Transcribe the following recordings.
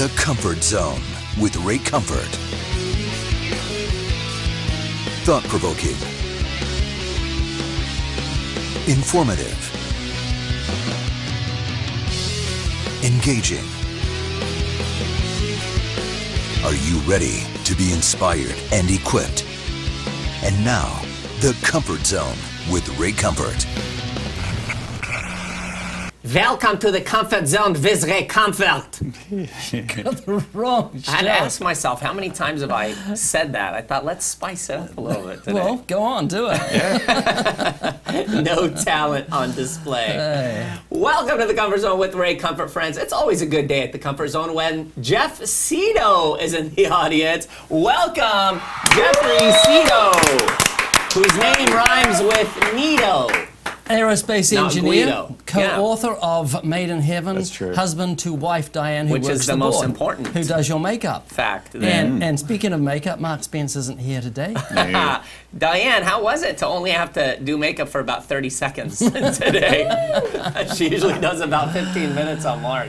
The Comfort Zone with Ray Comfort. Thought provoking, informative, engaging. Are you ready to be inspired and equipped? And now, The Comfort Zone with Ray Comfort. Welcome to the comfort zone with Ray Comfort. the wrong I had to ask myself, how many times have I said that? I thought, let's spice it up a little bit today. Well, go on, do it. no talent on display. Welcome to the Comfort Zone with Ray Comfort, friends. It's always a good day at the Comfort Zone when Jeff Cito is in the audience. Welcome, Jeffrey Cito, whose name rhymes with Nito. Aerospace Not engineer, co-author of Made in Heaven, That's true. husband to wife Diane, who Which works is the most board, important. who does your makeup. Fact. And, and speaking of makeup, Mark Spence isn't here today. Diane, how was it to only have to do makeup for about 30 seconds today? she usually does about 15 minutes on Mark.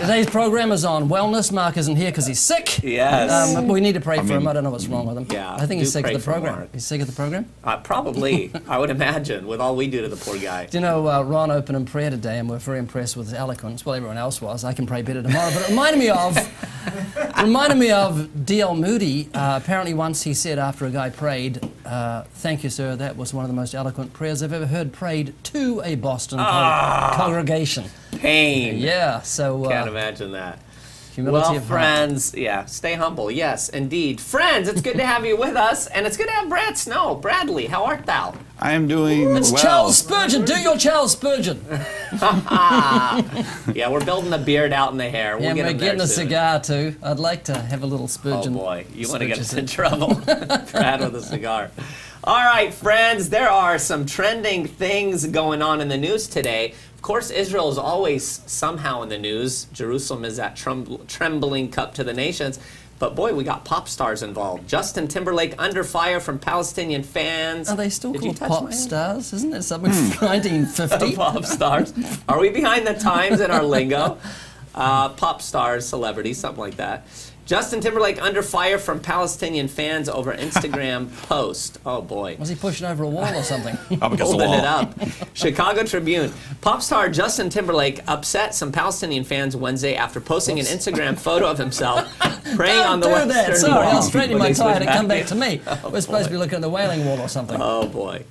Today's program is on wellness. Mark isn't here because he's sick. Yes. Um, we need to pray for him. I don't know what's wrong with him. yeah, I think he's do sick of the program. He's sick of the program. Uh, probably, I would imagine, with all we do to the poor guy. Do you know, uh, Ron opened in prayer today, and we're very impressed with his eloquence. Well, everyone else was. I can pray better tomorrow. But it reminded me of, reminded me of D.L. Moody. Uh, apparently, once he said after a guy prayed, uh, "Thank you, sir. That was one of the most eloquent prayers I've ever heard prayed to a Boston con- congregation." Pain. Yeah. So Can't uh, imagine that. humility Well, friends, yeah, stay humble. Yes, indeed. Friends, it's good to have you with us, and it's good to have Brad Snow. Bradley, how art thou? I am doing It's well. Charles Spurgeon. Do your Charles Spurgeon. Yeah, we're building the beard out in the hair. We'll Yeah, get we're him there getting a soon. cigar too. I'd like to have a little Spurgeon. Oh Spurgeon. boy, you want to get us in trouble. Brad with a cigar. All right, friends, there are some trending things going on in the news today. Of course, Israel is always somehow in the news. Jerusalem is that tremb- trembling cup to the nations. But boy, we got pop stars involved. Justin Timberlake under fire from Palestinian fans. Are they still Did called pop stars? Isn't it something from 1950? pop stars. Are we behind the times in our lingo? Uh, pop stars, celebrities, something like that. Justin Timberlake under fire from Palestinian fans over Instagram post. Oh boy. Was he pushing over a wall or something? Up against Holding it up. Chicago Tribune. Pop star Justin Timberlake upset some Palestinian fans Wednesday after posting an Instagram photo of himself praying on Don't the do Western that. Sorry, Wall I was straightening my they tie switched to come back to me. Oh, We're supposed to be looking at the Wailing Wall or something. Oh boy.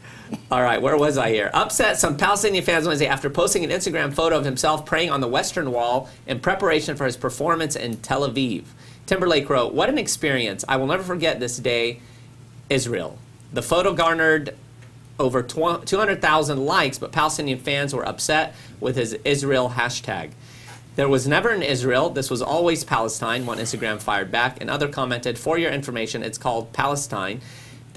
All right, where was I here? Upset some Palestinian fans Wednesday after posting an Instagram photo of himself praying on the Western Wall in preparation for his performance in Tel Aviv. Timberlake wrote, What an experience. I will never forget this day, Israel. The photo garnered over 200,000 likes, but Palestinian fans were upset with his Israel hashtag. There was never an Israel. This was always Palestine, one Instagram fired back. And other commented, For your information, it's called Palestine.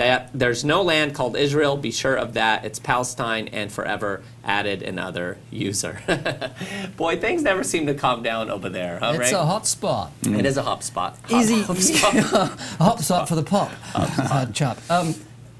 That there's no land called Israel. Be sure of that. It's Palestine and forever. Added another user. Boy, things never seem to calm down over there, huh, it's Ray? a hot spot. It is a hop spot. Hop- Easy. hop spot. a hot spot for the pop. uh, chap. Um,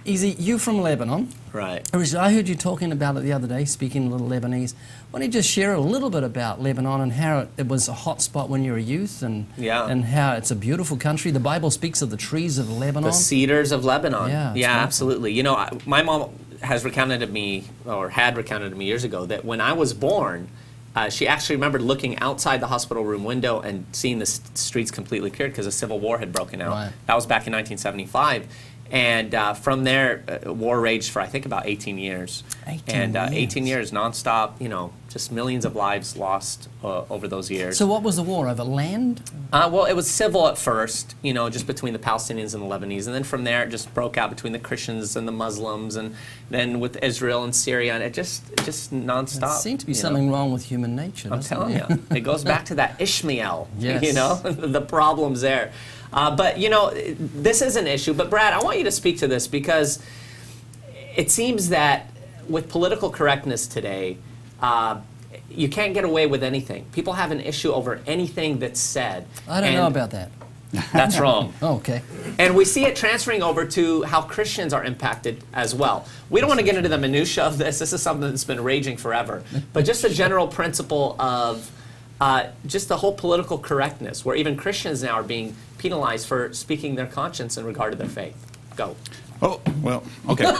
Easy, you from Lebanon. right. I heard you talking about it the other day, speaking a little Lebanese. Why don't you just share a little bit about Lebanon and how it, it was a hot spot when you were a youth and, Yeah. and how it's a beautiful country? The Bible speaks of the trees of Lebanon. The cedars of Lebanon. Yeah, yeah, wonderful. absolutely. You know, I, my mom has recounted to me, or had recounted to me years ago, that when I was born, uh, she actually remembered looking outside the hospital room window and seeing the streets completely cleared because a civil war had broken out. Right. That was back in 1975. And uh, from there, uh, war raged for I think about 18 years. 18 and uh, 18 years. years nonstop. You know, just millions of lives lost uh, over those years. so, what was the war over land? Uh, well, it was civil at first, you know, just between the Palestinians and the Lebanese, and then from there it just broke out between the Christians and the Muslims, and then with Israel and Syria, and it just just nonstop. There seemed to be you know. something wrong with human nature. I'm telling it? you, it goes back to that Ishmael. Yes. You know, the problems there. Uh, but you know, this is an issue. But Brad, I want you to speak to this because it seems that with political correctness today, uh, you can't get away with anything. People have an issue over anything that's said. I don't know about that. That's wrong. Oh, okay. And we see it transferring over to how Christians are impacted as well. We don't want to get into the minutia of this. This is something that's been raging forever. But just a general principle of uh, just the whole political correctness, where even Christians now are being penalized for speaking their conscience in regard to their faith. Go. Oh, well, okay.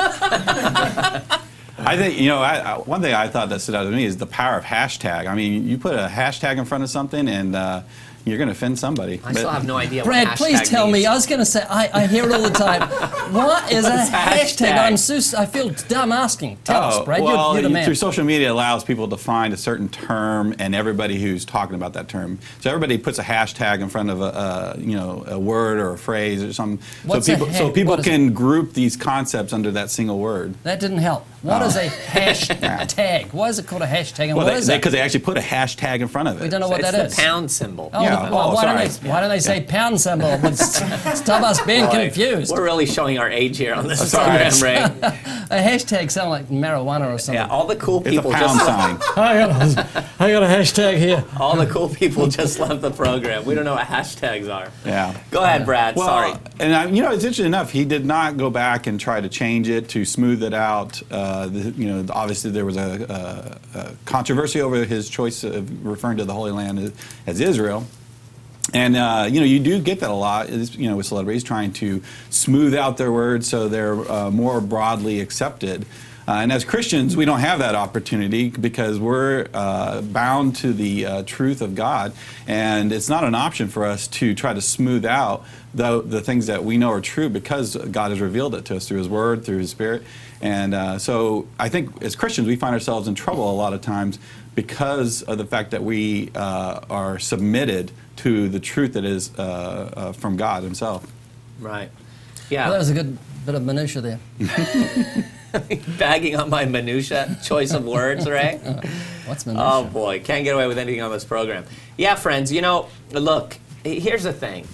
I think, you know, I, I, one thing I thought that stood out to me is the power of hashtag. I mean, you put a hashtag in front of something and uh, you're going to offend somebody. I still have no idea Brad, what hashtag please tell means. me. I was going to say, I, I hear it all the time. what is a hashtag? hashtag? I'm so, I feel dumb asking. Tell us, oh, Brad. Oh, well, you're, you're the man. through social media allows people to find a certain term and everybody who's talking about that term. So everybody puts a hashtag in front of a, a you know a word or a phrase or something. What's so a people so people what is can group these concepts under that single word. That didn't help. What Oh. is a hashtag? Why is it called a hashtag? And Well, what they, is they, it? because they actually put a hashtag in front of it. We don't know what it's that the is. pound symbol. Oh, Yeah. well, Oh, why, don't they, why don't they say pound symbol? Would stop us being Boy, confused. We're really showing our age here on this oh, sorry. program, Ray. A hashtag sound like marijuana or something. Yeah, all the cool It's a people pound just sign. I, got a, I got a hashtag here. all the cool people just left the program. We don't know what hashtags are. Yeah. Go ahead, Brad. Well, Sorry. and I, you know, it's interesting enough. He did not go back and try to change it to smooth it out. Uh, the, you know, obviously there was a, a, a controversy over his choice of referring to the Holy Land as, as Israel. And uh, you know, you do get that a lot. You know, with celebrities trying to smooth out their words so they're uh, more broadly accepted. Uh, and as Christians, we don't have that opportunity because we're uh, bound to the uh, truth of God, and it's not an option for us to try to smooth out the, the things that we know are true because God has revealed it to us through His Word, through His Spirit. And uh, so, I think as Christians, we find ourselves in trouble a lot of times because of the fact that we uh, are submitted to the truth that is uh, uh, from God Himself. Right. Well, that Yeah. was a good bit of minutia there. Bagging on my minutia choice of words, Ray. What's minutia? Oh boy, can't get away with anything on this program. Yeah, friends, you know, look, here's the thing.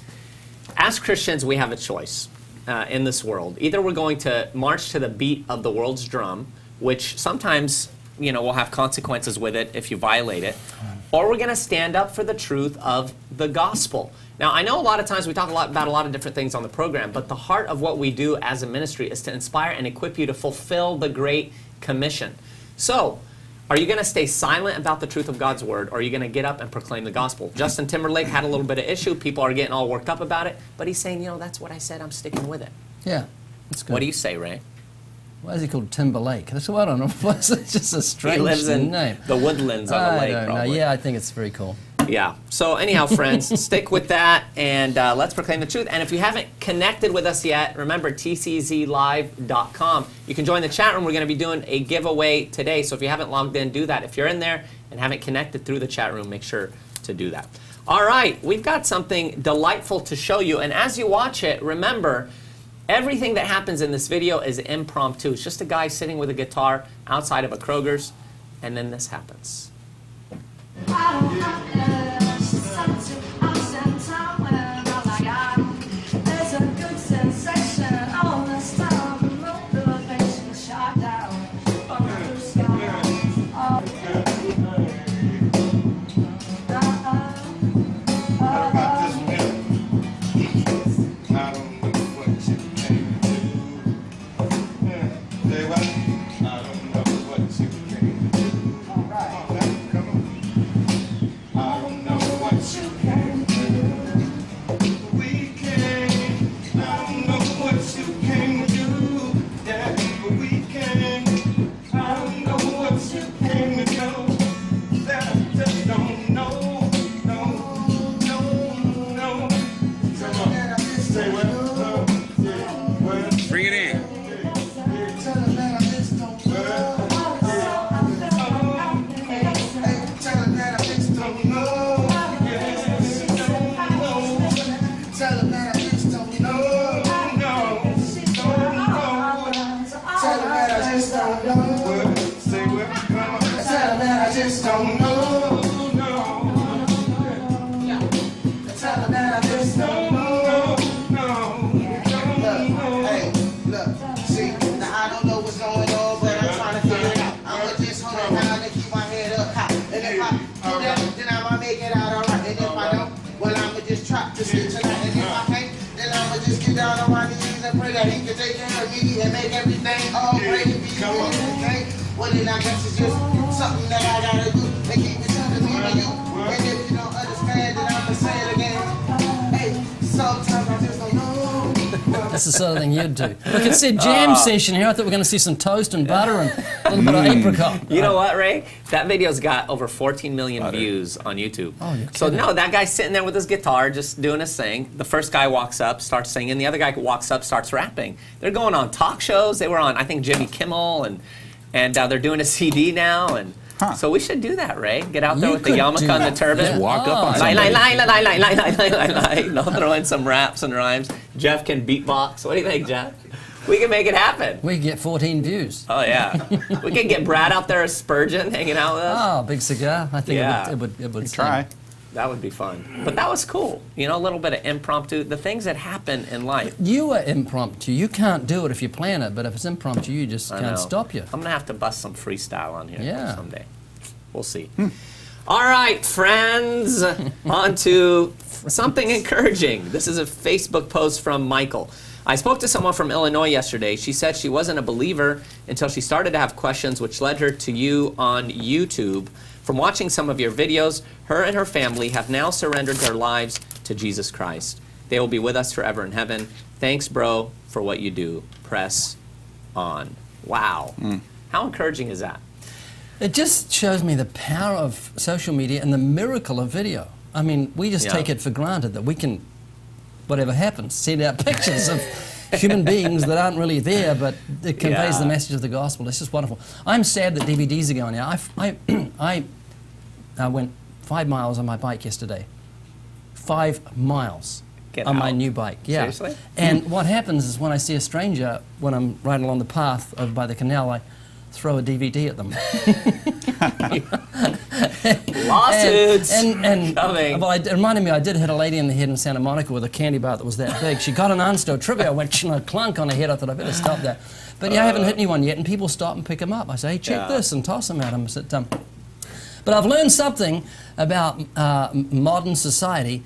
As Christians, we have a choice uh, in this world. Either we're going to march to the beat of the world's drum, which sometimes, you know, will have consequences with it if you violate it, or we're going to stand up for the truth of the gospel. Now, I know a lot of times we talk a lot about a lot of different things on the program, but the heart of what we do as a ministry is to inspire and equip you to fulfill the Great Commission. So, are you going to stay silent about the truth of God's word, or are you going to get up and proclaim the gospel? Justin Timberlake had a little bit of issue. People are getting all worked up about it, but he's saying, you know, that's what I said. I'm sticking with it. yeah, that's good. What do you say, Ray? Why is he called Timberlake? That's what I don't know. What's it just a strange He lives in name? the woodlands on the I lake, don't know. probably. Yeah, I think it's very cool. Yeah. So anyhow, friends, stick with that, and uh, let's proclaim the truth. And if you haven't connected with us yet, remember tczlive.com. You can join the chat room. We're going to be doing a giveaway today. So if you haven't logged in, do that. If you're in there and haven't connected through the chat room, make sure to do that. All right, we've got something delightful to show you. And as you watch it, remember. Everything that happens in this video is impromptu. It's just a guy sitting with a guitar outside of a Kroger's, and then this happens. I just don't know, no, no, no. Look, look, see. Now I don't know what's going on, but I'm trying to figure it out. I'ma just hold it up, high, and if I do that, then I might make it out alright. And if I don't, well, I'ma just try to sleep tonight. And if I can't, then I'ma just get down on my knees and pray that he can take care of me and make everything all great and be. Okay? Well, then I guess it's just something that I gotta do to keep it to me and you. And if you don't understand, then I'ma say it again. Hey, sometimes I just don't know. That's the sort of thing you'd do. Look, it said jam oh. session here. I thought we were going to see some toast and butter and a little mm. bit of mm. apricot. You know what, Ray? That video's got over 14 million butter. views on YouTube. Oh, you're so no, that guy's sitting there with his guitar, just doing his thing. The first guy walks up, starts singing. The other guy walks up, starts rapping. They're going on talk shows. They were on, I think, Jimmy Kimmel and and uh, they're doing a CD now. And Huh. so we should do that, Ray. Get out there You with the yarmulke do and the turban. Yeah. Walk up on Oh. Lie, lie, lie, lie, lie, lie, lie, lie, lie, lie. They'll throw in some raps and rhymes. Jeff can beatbox. What do you think, Jeff? We can make it happen. We get 14 views. Oh yeah, we can get Brad out there as Spurgeon hanging out with us. Oh, big cigar. I think Yeah. it would, it would, it would Try. That would be fun. But that was cool. You know, a little bit of impromptu, the things that happen in life. You are impromptu. You can't do it if you plan it, but if it's impromptu, you just I can't know. stop you. I'm gonna have to bust some freestyle on here Yeah. someday. We'll see. Hmm. All right, friends, on to something encouraging. This is a Facebook post from Michael. I spoke to someone from Illinois yesterday. She said she wasn't a believer until she started to have questions, which led her to you on YouTube. From watching some of your videos, her and her family have now surrendered their lives to Jesus Christ. They will be with us forever in heaven. Thanks, bro, for what you do. Press on. Wow. Mm. How encouraging is that? It just shows me the power of social media and the miracle of video. I mean, we just Yeah. take it for granted that we can, whatever happens, send out pictures of human beings that aren't really there, but it conveys Yeah. the message of the gospel. It's just wonderful. I'm sad that DVDs are going out. I, I, I, I went five miles on my bike yesterday. Five miles Get on my new bike. Yeah. Seriously? And what happens is when I see a stranger, when I'm riding along the path by the canal, I throw a DVD at them. Lawsuits. And, and, and Coming. well, it reminded me, I did hit a lady in the head in Santa Monica with a candy bar that was that big. She got an unstowed trivia. Went you know, clunk on her head. I thought I better stop that. But yeah, I haven't hit anyone yet, and people stop and pick them up. I say, hey, check Yeah. this, and toss them at them. Down. But I've learned something about uh, modern society.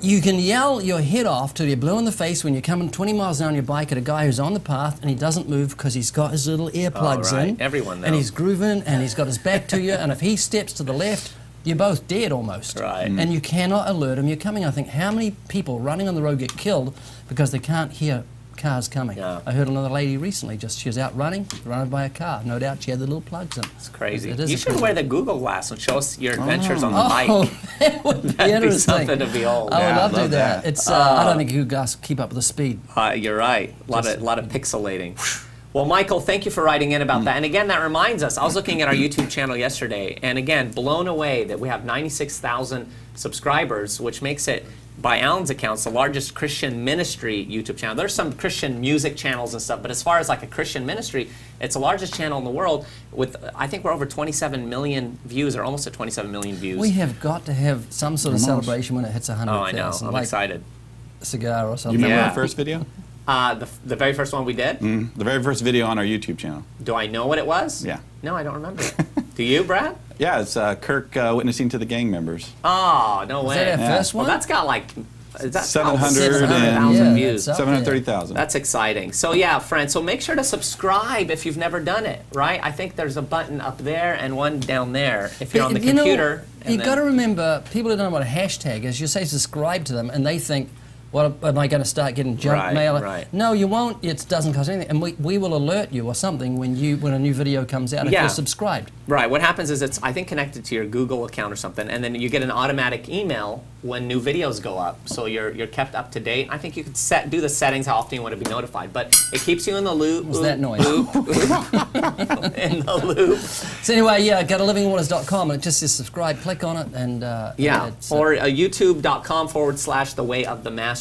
You can yell your head off till you're blue in the face when you're coming 20 miles down your bike at a guy who's on the path and he doesn't move because he's got his little earplugs right. in. Everyone And he's grooving and he's got his back to you. And if he steps to the left, you're both dead almost. Right. And you cannot alert him you're coming. I think how many people running on the road get killed because they can't hear cars coming. Yeah. I heard another lady recently, just she was out running, run by a car. No doubt she had the little plugs in. It's crazy. It is you should wear the Google Glass and show us your adventures on the Oh, bike. that would be That'd be something to behold. I would Yeah, love to do that. that. It's. Uh, I don't think you guys keep up with the speed. Uh, you're right. A lot of, lot of pixelating. Well, Michael, thank you for writing in Mm. about that. And again, that reminds us, I was looking at our YouTube channel yesterday, and again, blown away that we have 96,000 subscribers, which makes it, by Alan's accounts, the largest Christian ministry YouTube channel. There's some Christian music channels and stuff, but as far as like a Christian ministry, it's the largest channel in the world with, I think we're over 27 million views, or almost at 27 million views. We have got to have some sort of celebration when it hits oh, I know. 100,000. I'm like excited. a cigar or something. You remember Yeah. our first video? Uh, the, the very first one we did, The very first video on our YouTube channel. do I know what it was? Yeah. No, I don't remember. Do you, Brad? Yeah, it's uh, Kirk uh, witnessing to the gang members. Oh, no way. that yeah. first one? Well, that's got like is 700 and- 700,000 Yeah, views. it's up there. 730,000. That's exciting. So yeah, friends. So make sure to subscribe if you've never done it. Right? I think there's a button up there and one down there if you're on the you know, computer. and you've got to remember, people who don't know what a hashtag is, you say subscribe to them, and they think, "What am I going to start getting junk Right, mail?" right. No, you won't. It doesn't cost anything, and we, we will alert you or something when you when a new video comes out if Yeah. you're subscribed. Right. What happens is it's I think connected to your Google account or something, and then you get an automatic email when new videos go up. So you're you're kept up to date. I think you could set do the settings how often you want to be notified, but it keeps you in the loop. What's that noise? Loop, in the loop. So anyway, yeah, go to livingwaters.com and it just says subscribe. Click on it, and uh, Yeah, it's, uh, or uh, youtube.com forward slash the way of the master.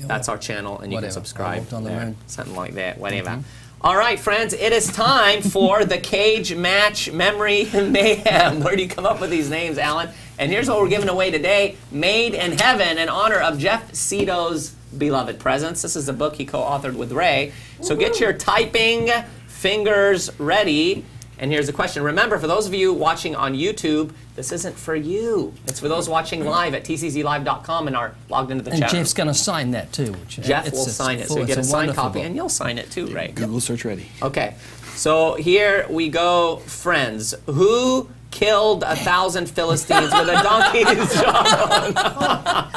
That's our channel, and you Whatever. can subscribe on there. Something like that, whatever. All right, friends, it is time for the Cage Match Memory Mayhem. Where do you come up with these names, Alan? And here's what we're giving away today Made in Heaven in honor of Jeff Cito's beloved presence. This is a book he co authored with Ray. So get your typing fingers ready. And here's the question. Remember, for those of you watching on YouTube, this isn't for you. It's for those watching live at tczlive.com and are logged into the and chat. room. Jeff's going to sign that too. Which, uh, Jeff it's- will it's sign it, so you get a it's signed copy, book. and you'll sign it too, right? Google search ready. Okay, so here we go, friends. Who killed a thousand Philistines with a donkey's jaw?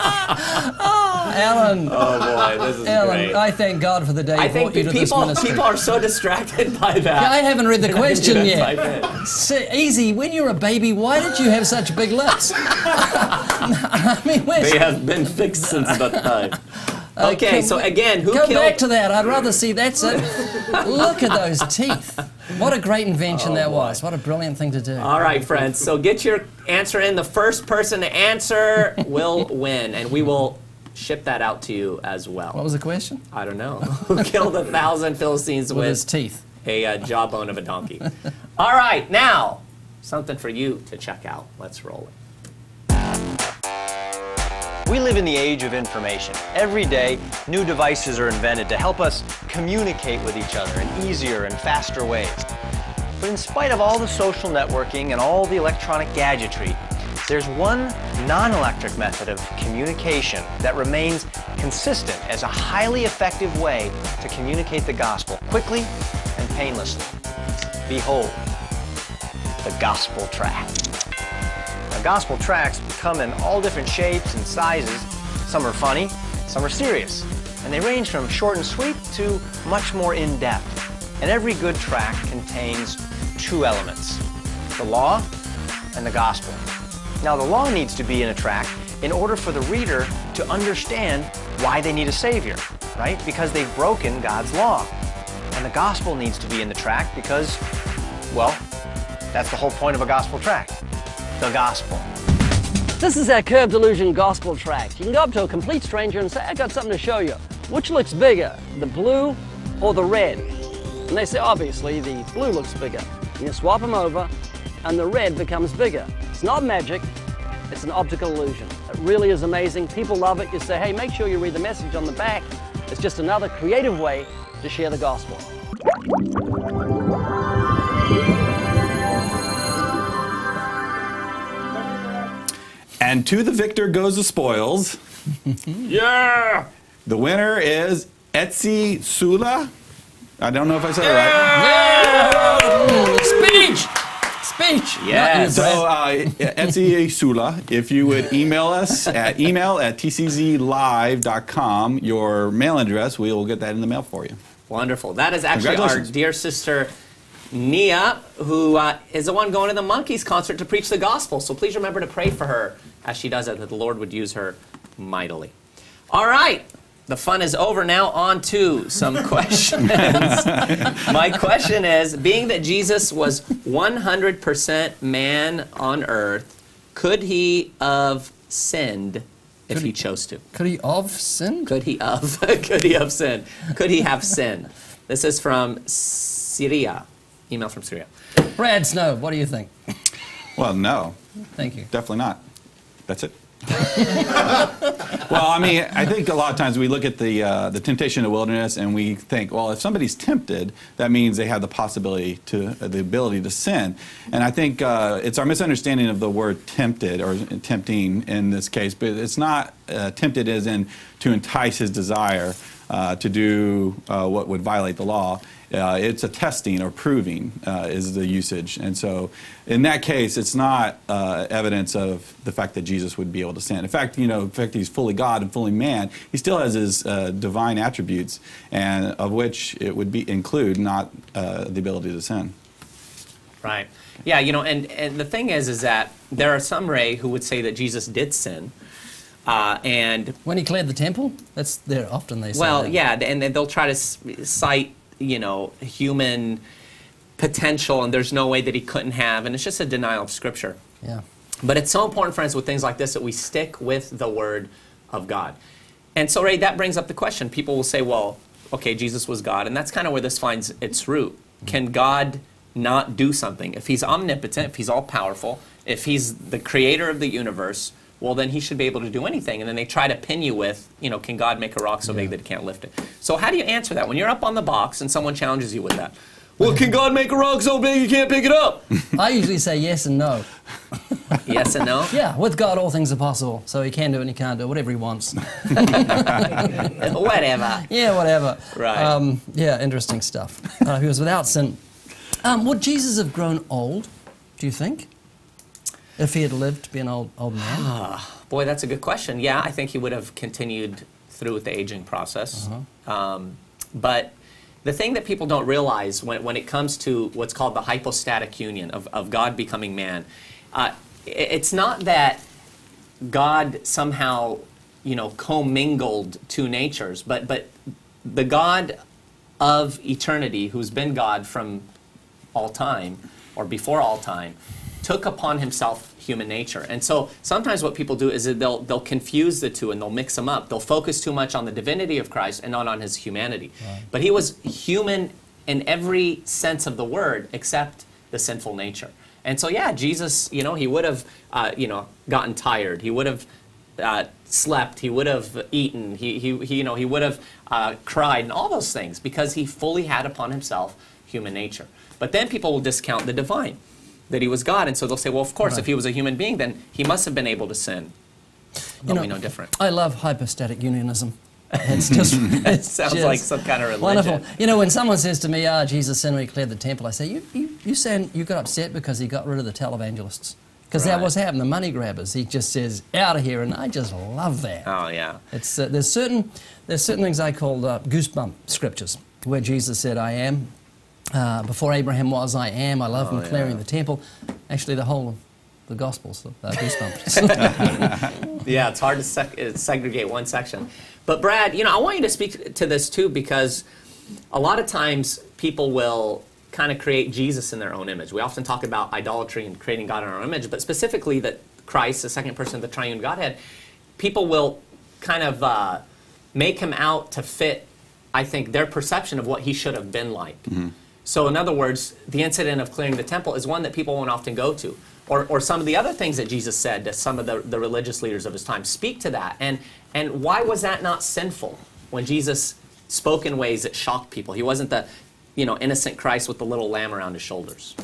Alan, Oh boy, this is Alan, great. I thank God for the day I He think brought you to this people people are so distracted by that. Yeah, I haven't read the question yet. So, easy, when you were a baby, why did you have such big lips? I mean, where's, They have been fixed since that time. Uh, okay, can so again, who Go killed? back to that. I'd rather see that's it. Look at those teeth. What a great invention Oh, that boy. was. What a brilliant thing to do. All right, friends. So get your answer in. The first person to answer will win, and we will ship that out to you as well. What was the question? I don't know. Who killed a thousand Philistines With his teeth. a uh, jawbone of a donkey? All right, now something for you to check out. Let's roll it. We live in the age of information. Every day, new devices are invented to help us communicate with each other in easier and faster ways. But in spite of all the social networking and all the electronic gadgetry, there's one non-electric method of communication that remains consistent as a highly effective way to communicate the gospel quickly and painlessly. Behold, the gospel tract. Now, gospel tracts come in all different shapes and sizes. Some are funny, some are serious, and they range from short and sweet to much more in-depth. And every good tract contains two elements, the law and the gospel. Now, the law needs to be in a tract in order for the reader to understand why they need a Savior, right? Because they've broken God's law. And the gospel needs to be in the tract because, well, that's the whole point of a gospel tract the gospel. This is our Curved Illusion Gospel Tract. You can go up to a complete stranger and say, I got something to show you. Which looks bigger, the blue or the red? And they say, obviously, the blue looks bigger. You swap them over, and the red becomes bigger. It's not magic, it's an optical illusion. It really is amazing. People love it. You say, hey, make sure you read the message on the back. It's just another creative way to share the gospel. And to the victor goes the spoils. Yeah. The winner is Etsy Sula. I don't know if I said it right. Yeah, Speech! Speech! Yes. So, uh, Etsy Sula, if you would email us at email at tczlive.com, your mail address, we will get that in the mail for you. Wonderful. That is actually our dear sister Nia, who uh, is the one going to the Monkeys concert to preach the gospel. So please remember to pray for her as she does it, that the Lord would use her mightily. All right. The fun is over now. On to some questions. My question is being that Jesus was 100% man on earth, could he have sinned if he chose to? Could he have sinned? Could he have? could he have sinned? Could he have sinned? This is from Syria. Email from Syria. Brad Snow, what do you think? Well, no, Thank you. definitely not. That's it. Well, I mean, I think a lot of times we look at the uh, the temptation of wilderness and we think, well, if somebody's tempted, that means they have the possibility to uh, the ability to sin. And I think uh, it's our misunderstanding of the word tempted or tempting in this case, but it's not uh, tempted as in to entice his desire uh, to do uh, what would violate the law. Uh, it's a testing or proving uh, is the usage. And so in that case, it's not uh, evidence of the fact that Jesus would be able to sin. In fact, you know, in fact, he's fully God and fully man. He still has his uh, divine attributes, and of which it would be include not uh, the ability to sin. Right. Yeah, you know, and, and the thing is, is that there are some, Ray, who would say that Jesus did sin. Uh, and, When he cleared the temple? That's there often they say. well, that. yeah, and they'll try to cite, you know, human potential, and there's no way that he couldn't have. And it's just a denial of Scripture. Yeah. But it's so important, friends, with things like this that we stick with the Word of God. And so, Ray, that brings up the question. People will say, well, okay, Jesus was God. And that's kind of where this finds its root. Can God not do something? If He's omnipotent, if He's all powerful, if He's the creator of the universe, well, then He should be able to do anything. And then they try to pin you with, you know, can God make a rock so big that He can't lift it? So, how do you answer that? When you're up on the box and someone challenges you with that, well, can God make a rock so big you can't pick it up? I usually say yes and no. yes and no? Yeah, with God all things are possible. So he can do it and he can't do it, whatever he wants. Whatever. yeah, whatever. Right. Um, yeah, interesting stuff. Uh, he was without sin. Um, would Jesus have grown old, do you think? If he had lived to be an old, old man? Boy, that's a good question. Yeah, I think he would have continued through with the aging process. Uh-huh. Um, but the thing that people don't realize when, when it comes to what's called the hypostatic union of, of God becoming man, uh, it's not that God somehow, you know, commingled two natures, but but the God of eternity, who's been God from all time or before all time, took upon himself human nature. And so sometimes what people do is that they'll they'll confuse the two and they'll mix them up. They'll focus too much on the divinity of Christ and not on his humanity. But he was human in every sense of the word except the sinful nature. And so yeah, Jesus, you know, he would have uh, you know, gotten tired. He would have uh, slept, he would have eaten, he, he, he, you know, he would have uh, cried, and all those things because he fully had upon himself human nature. But then people will discount the divine, that he was God, and so they'll say, well, of course, if he was a human being, then he must have been able to sin. But know, we know different. I love hypostatic unionism. It's just It sounds just like some kind of religion. Wonderful. You know, when someone says to me, "Ah, Jesus sinned when he cleared the temple," I say, "You, you, you saying you got upset because he got rid of the televangelists? Because that was happening. The money grabbers. He just says, "Out of here," and I just love that. Oh yeah. It's uh, there's certain there's certain things I call uh, goosebump scriptures where Jesus said, "I am." Uh, before Abraham was, I am. I love Oh, him clearing yeah. the temple. Actually, the whole of the Gospels, uh, goosebumps. Yeah, it's hard to seg- uh, segregate one section. But Brad, you know, I want you to speak to this too because a lot of times people will kind of create Jesus in their own image. We often talk about idolatry and creating God in our own image, but specifically that Christ, the second person of the triune Godhead, people will kind of uh, make him out to fit, I think, their perception of what he should have been like. So, in other words, the incident of clearing the temple is one that people won't often go to. Or, or some of the other things that Jesus said to some of the, the religious leaders of his time. Speak to that. And, and why was that not sinful when Jesus spoke in ways that shocked people? He wasn't the you know, innocent Christ with the little lamb around his shoulders.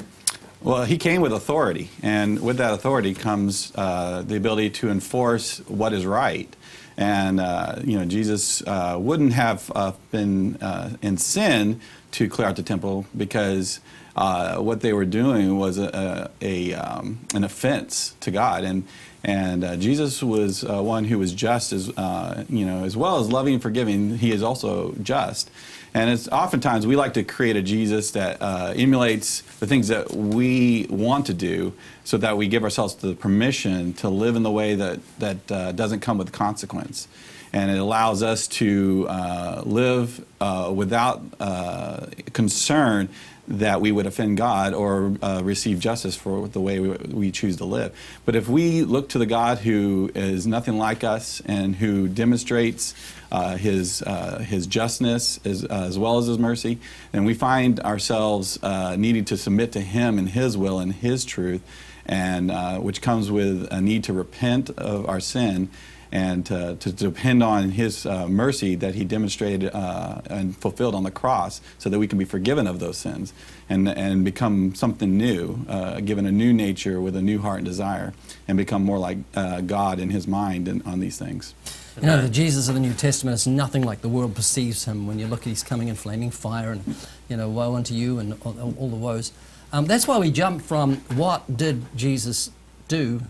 Well, he came with authority, and with that authority comes uh, the ability to enforce what is right. And uh, you know, Jesus uh, wouldn't have uh, been uh, in sin to clear out the temple because uh, what they were doing was a, a, a um, an offense to God, and and uh, Jesus was uh, one who was just as uh, you know, as well as loving and forgiving. He is also just. And it's oftentimes we like to create a Jesus that uh, emulates the things that we want to do so that we give ourselves the permission to live in the way that, that uh, doesn't come with consequence. And it allows us to uh, live uh, without uh, concern that we would offend God or uh, receive justice for the way we, we choose to live. But if we look to the God who is nothing like us and who demonstrates uh, his, uh, his justness as, as well as his mercy, then we find ourselves needing to submit to him and his will and his truth, and which comes with a need to repent of our sin and to, to depend on his uh, mercy that he demonstrated uh, and fulfilled on the cross so that we can be forgiven of those sins and, and become something new, uh, given a new nature with a new heart and desire, and become more like uh, God in his mind and on these things. You know, the Jesus of the New Testament is nothing like the world perceives him. When you look at he's coming in flaming fire and, you know, woe unto you and all, all the woes. Um, that's why we jump from what did Jesus do,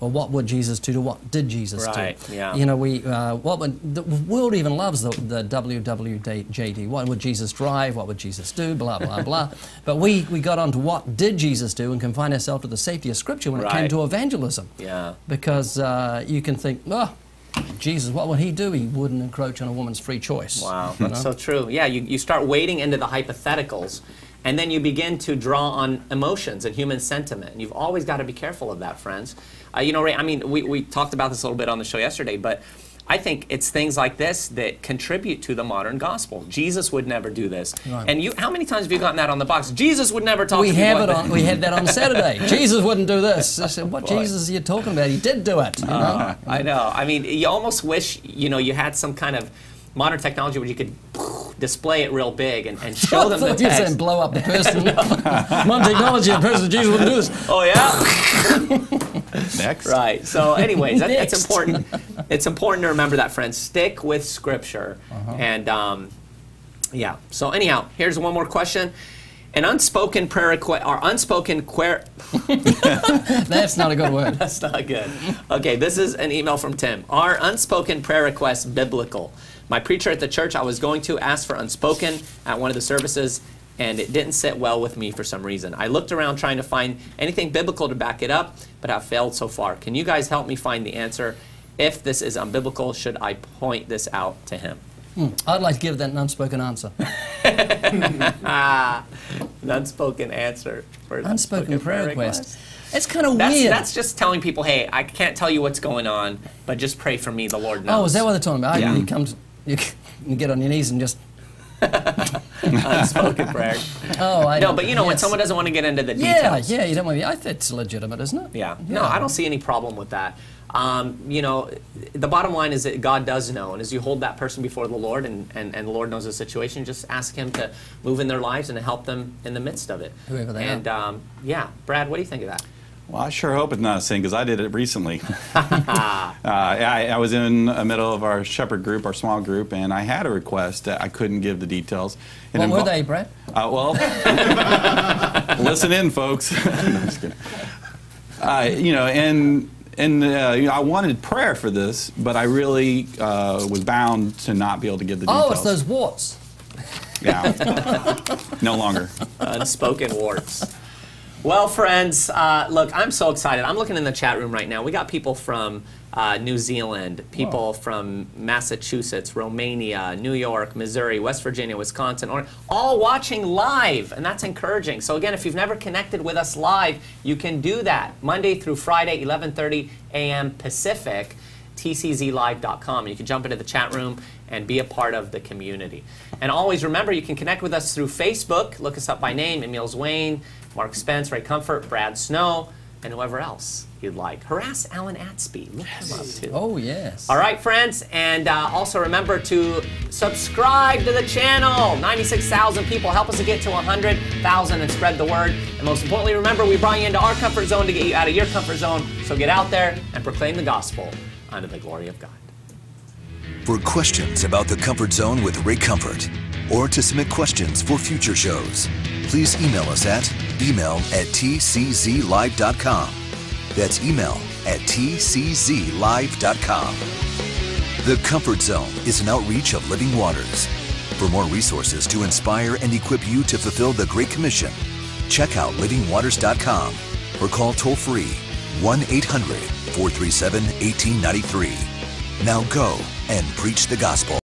or what would Jesus do, to what did Jesus Right, do. yeah. You know, we, uh, what would, the world even loves the, the WWJD. What would Jesus drive? What would Jesus do? Blah, blah, blah. But we, we got on to what did Jesus do and confined ourselves to the safety of Scripture when it came to evangelism Yeah. because uh, you can think, oh, Jesus, what would he do? He wouldn't encroach on a woman's free choice. Wow, You that's know? so true. Yeah, you, you start wading into the hypotheticals, and then you begin to draw on emotions and human sentiment. And you've always got to be careful of that, friends. Uh, you know, Ray, I mean, we, we talked about this a little bit on the show yesterday, but I think it's things like this that contribute to the modern gospel. Jesus would never do this. Right. And you, how many times have you gotten that on the box? Jesus would never talk we have it on. We had that on Saturday. Jesus wouldn't do this. I said, "What Boy. Jesus are you talking about? He did do it." You know? Uh, I know. I mean, you almost wish you know you had some kind of modern technology where you could display it real big and, and show them the I thought you were saying text. blow up the person. Modern technology, the person Jesus wouldn't do this. Oh yeah. Next. Right. So, anyways, that, it's important. It's important to remember that, friends. Stick with Scripture, Uh-huh. and um, yeah. So, anyhow, here's one more question. An unspoken prayer request, or unspoken queer. That's not a good word. That's not good. Okay, this is an email from Tim. Are unspoken prayer requests biblical? My preacher at the church I was going to asked for unspoken at one of the services, and it didn't sit well with me for some reason. I looked around trying to find anything biblical to back it up, but have failed so far. Can you guys help me find the answer? If this is unbiblical, should I point this out to him? Hmm. I'd like to give that an unspoken answer. An unspoken answer for an Unspoken prayer request. It's kind of That's, weird. that's just telling people, hey, I can't tell you what's going on, but just pray for me. The Lord knows. oh, is that what they're talking about? Yeah. You come to, you can get on your knees and just. unspoken prayer? Oh, I No, but you know when someone doesn't want to get into the Yeah, details. yeah, yeah, you don't want to. I think it's legitimate, isn't it? Yeah. No, I don't see any problem with that. Um, you know, the bottom line is that God does know, and as you hold that person before the Lord, and, and, and the Lord knows the situation, just ask Him to move in their lives and to help them in the midst of it. Whoever they and um, yeah, Brad, what do you think of that? Well, I sure hope it's not a sin because I did it recently. uh, I, I was in the middle of our shepherd group, our small group, and I had a request that I couldn't give the details. It What were invol- they, Brad? Uh, well, listen in, folks. No, I'm just kidding. Uh, you know, and and uh, you know, I wanted prayer for this, but I really uh, was bound to not be able to give the details. Oh, it's those warts. Yeah. no longer. unspoken warts. Well, friends, uh, look, I'm so excited. I'm looking in the chat room right now. We got people from uh, New Zealand, people from Massachusetts, Romania, New York, Missouri, West Virginia, Wisconsin, Oregon, all watching live, and that's encouraging. So again, if you've never connected with us live, you can do that Monday through Friday, 11:30 a.m. Pacific tczlive.com. You can jump into the chat room and be a part of the community. And always remember, you can connect with us through Facebook. Look us up by name Emeal Zwayne, Mark Spence, Ray Comfort, Brad Snow, and whoever else you'd like. Harass Alan Atsby. Look him up too. Oh, yes. All right, friends, and uh, also remember to subscribe to the channel. 96,000 people. Help us to get to 100,000 and spread the word. And most importantly, remember, we brought you into our comfort zone to get you out of your comfort zone. So get out there and proclaim the gospel unto the glory of God. For questions about the Comfort Zone with Ray Comfort, or to submit questions for future shows, please email us at email at tczlive.com. That's email at tczlive.com. The Comfort Zone is an outreach of Living Waters. For more resources to inspire and equip you to fulfill the Great Commission, check out livingwaters.com or call toll free 1 800 437 1893. Now go and preach the gospel.